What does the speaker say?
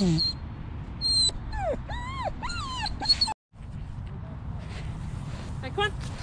Mm. Hey, come on.